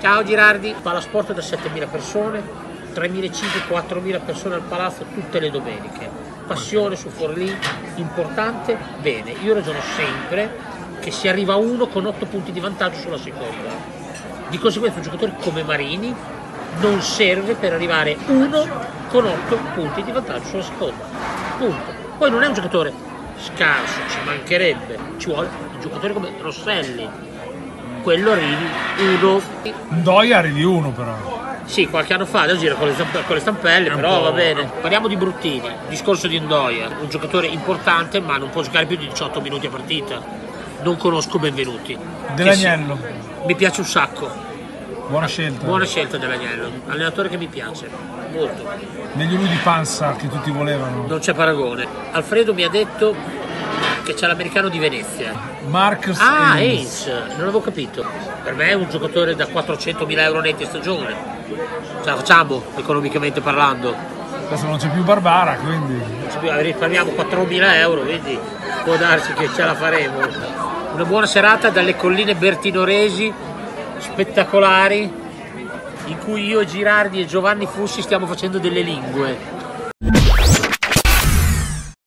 Ciao Girardi, Palasport da 7.000 persone, 3.500-4.000 persone al palazzo tutte le domeniche. Passione su Forlì, importante, bene. Io ragiono sempre che si arriva a uno con 8 punti di vantaggio sulla seconda. Di conseguenza un giocatore come Marini non serve per arrivare uno con 8 punti di vantaggio sulla seconda. Punto. Poi non è un giocatore scarso, ci mancherebbe, ci vuole un giocatore come Rosselli. Quello arrivi uno. Doia arrivi uno però. Sì, qualche anno fa adesso gira con le, stamp- con le stampelle, però va bene. Parliamo di Bruttini, discorso di Ndoia, un giocatore importante ma non può giocare più di 18 minuti a partita. Non conosco benvenuti. Dell'Agnello. Sì, mi piace un sacco. Buona scelta. Buona scelta dell'Agnello, allenatore che mi piace, molto. Meglio lui di Pansa che tutti volevano. Non c'è paragone. Alfredo mi ha detto che c'è l'americano di Venezia. Marcus Ah. Haynes, non avevo capito. Per me è un giocatore da 400.000 euro netti a stagione. Ce la facciamo, economicamente parlando. Adesso non c'è più Barbara, quindi. Più- risparmiamo 4.000 euro, quindi può darsi che ce la faremo. Una buona serata dalle colline bertinoresi, spettacolari, in cui io, Girardi e Giovanni Fussi stiamo facendo delle lingue.